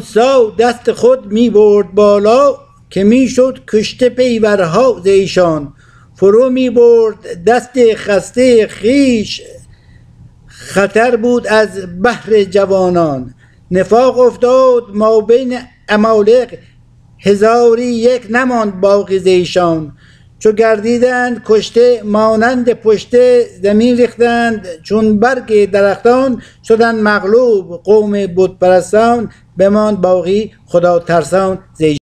موسی دست خود می برد بالا که می شد کشته پیورها ز ایشان. فرو می برد دست خسته خویش. خطر بود از بهر جوانان. نفاق افتاد مابین عمالق هزاری یک نماند باقی ز ایشان. چو گردیدند کشته مانند پشته زمین ریختند. چون برگ درختان شدند مغلوب. قوم بت پرستان بماند باقی خدا ترسان